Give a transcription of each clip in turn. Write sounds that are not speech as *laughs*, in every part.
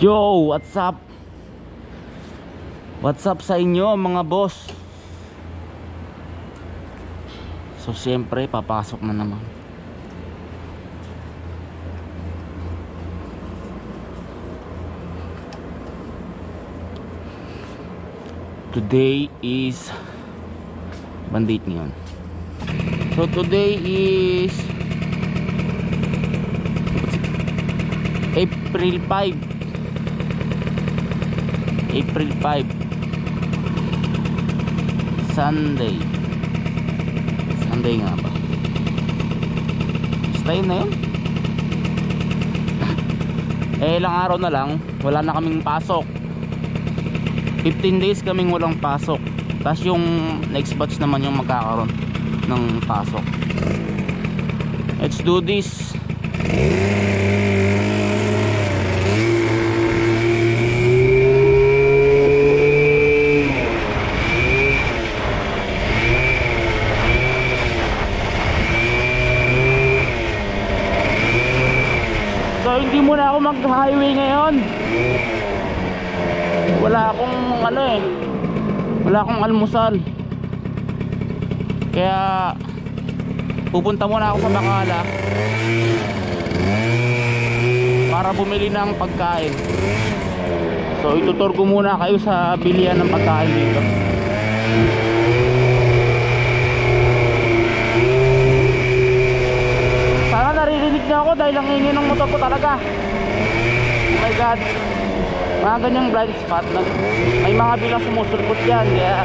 Yo, what's up? What's up sa inyo mga boss? So siyempre papasok na naman Today is Bandit ngayon So today is April 5 April 5 Sunday. Sunday nga ba? Stay na yun? *laughs* Eh ilang araw na lang Wala na kaming pasok. 15 days kaming walang pasok. Tapos yung next batch naman yung magkakaroon ng pasok. Let's do this So hindi mag-highway ngayon. Wala akong ano eh. Wala akong almusal. Kaya pupunta muna ako sa Bacala para bumili ng pagkain. So itutur ko muna kayo sa bilihan ng pagkain dito. Sana naririnig niyo ako dahil ang ingin ng motor ko talaga. God. Mga ganyang blind spot na. May mga bilang sumusulpot yan. Kaya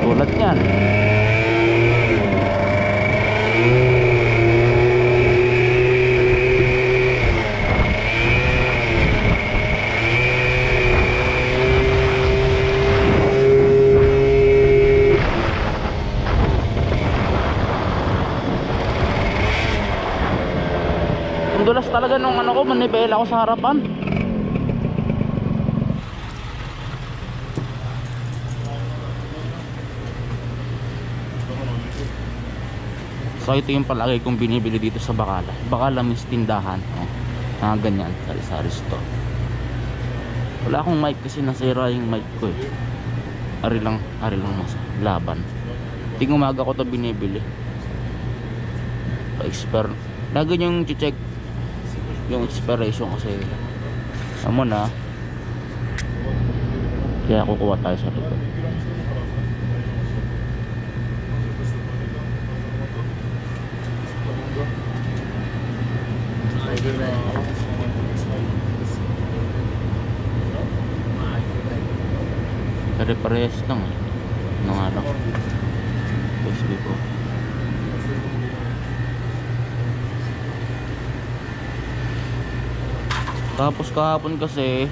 tulad yan. Ang dulas talaga nung ano ko, manibela ko sa harapan. So ito yung palagay kong binibili dito sa Bacala. Bacala means tindahan. Oh. Ah, ganyan. Sari-sari store. Wala akong mic kasi nasira yung mic ko eh. Ari lang, ari lang mas laban. Ting umaga ko to binibili. Pa-expire. Lagi yung check yung expiration kasi amo na kaya kukuha tayo sa likod pare-parehas lang eh. Ano nga lang. USB ko Tapos kahapon kasi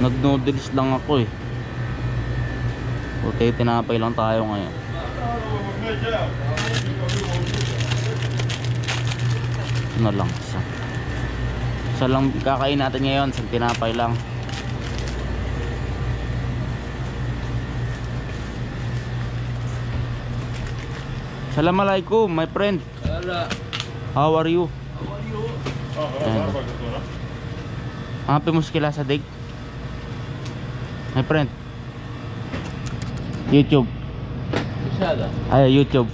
nag noodles lang ako eh. Okay, tinapay lang tayo ngayon. Na lang isa. Isa lang kakain natin ngayon, sa tinapay lang. Assalamualaikum, my friend. How are you? Ayan. Happy muskila sa dig. My friend. YouTube. Ay, YouTube.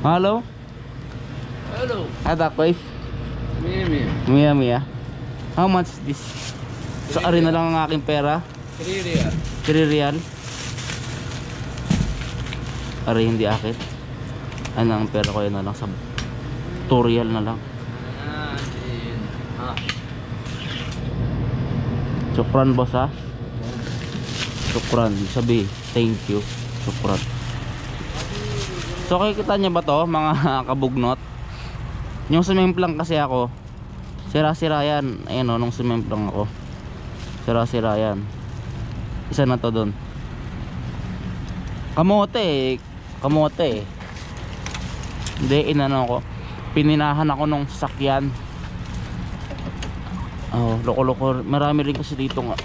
Hello? Hello. Ada quiz. Mimi. Mia Mia. How much is this? So, ari na lang ang aking pera. Kriria. 3 real. Ari hindi akit. Ano ang pera ko yun na lang sa 2 real na lang. Anin. Ah. Sukran boss ha. Sukran. Sabi, thank you. Sukran. So kikita niya ba to mga *laughs* kabugnot? Yung sumimplang kasi ako, sira-sira yan. Ayan o, nung sumimplang ako. Sira-sira yan. Isa na to doon. Kamote eh. Kamote eh. Hindi, inano ko. Pininahan ako nung sasakyan. Oh, loko-loko. Marami rin kasi dito nga.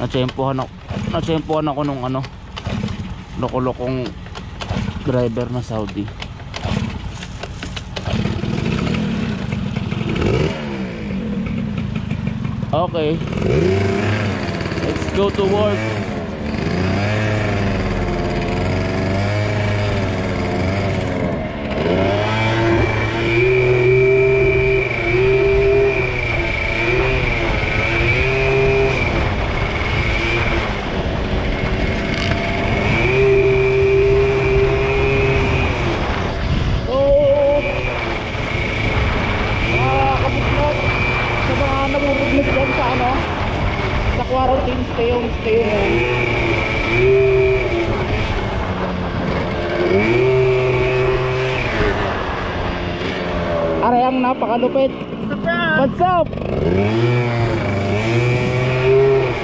Natsempohan ako. Natsempohan ako nung ano. Loko-lokong driver na Saudi. Okay. Let's go to work. Oh! Mga kabuklot sa mga namumugnog dyan sa ano sa quarantine stay home stay home Aray ang napakalupit What's up?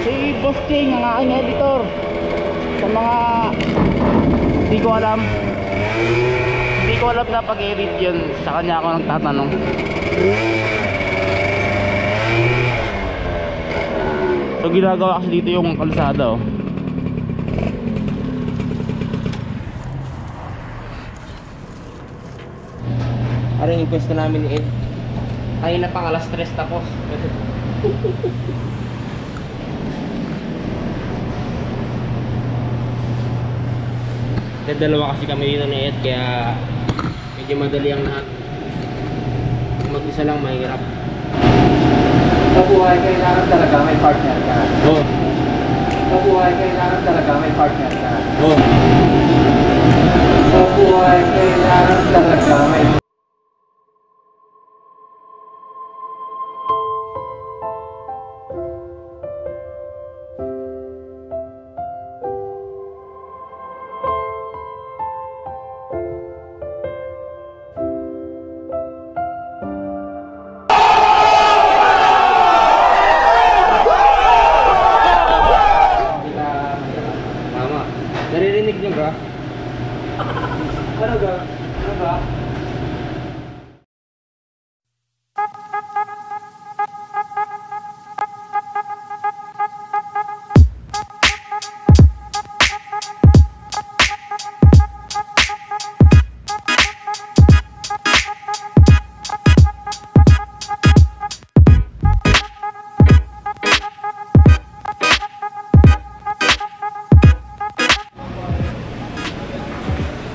Si Boss King ang aking editor Sa mga Hindi ko alam Hindi ko alam na pag-edit yun Sa kanya ako nang tatanong So ginagawa kasi dito yung kalsada oh. Aring yung pwesto namin ni Ed. Kanina pang alas 3 tapos. *laughs* Dahil dalawa kasi kami dito ni Ed kaya medyo madali ang lahat. Kung mag-isa lang mahirap. Sa buhay, kailangan talaga may partner ka. Oh, Sa buhay, kailangan talaga may partner ka. oh. Sa buhay, kailangan talaga may Ano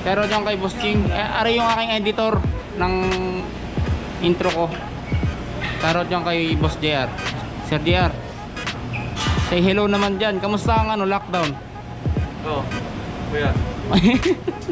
Pero dyan kay Boss King, eh, ari yung aking editor ng intro ko. Pero dyan kay Boss JR. Sir JR. Say hello naman dyan. Kamusta ang ano, lockdown? Oh, kuya. *laughs*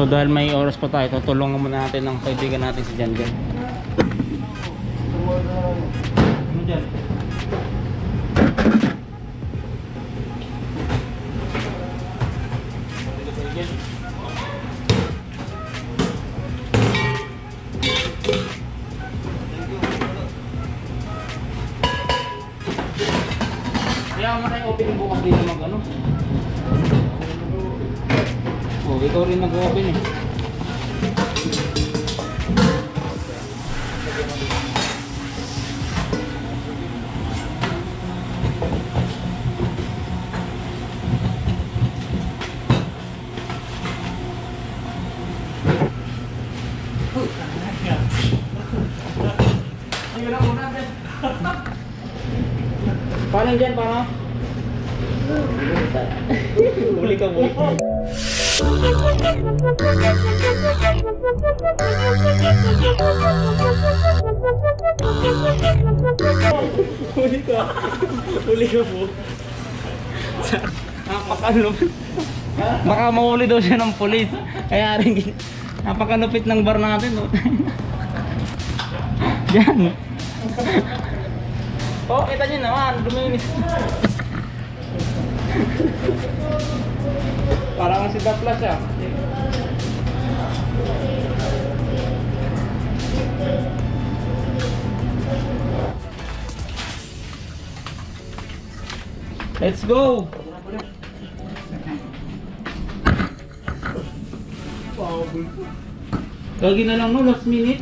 So dahil may oras pa tayo, tutulungan muna natin ng kaibigan natin si Jan Jan. Ano dyan? Ikaw rin nag-open eh. Paano dyan, paano? Huli ka mo. Huli ka. Huli ka mo. Napakalupit. Baka mahuli daw siya ng polis. Kaya rin, napakalupit ng bar natin. Oh. Yan. oh, kita nyo naman, luminis. Parang si Dapla siya. Let's go! Lagi na lang no, last minute.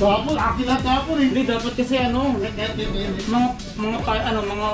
Tapos, akin na tapos eh. Hindi, dapat kasi ano, mga, mga, ano, mga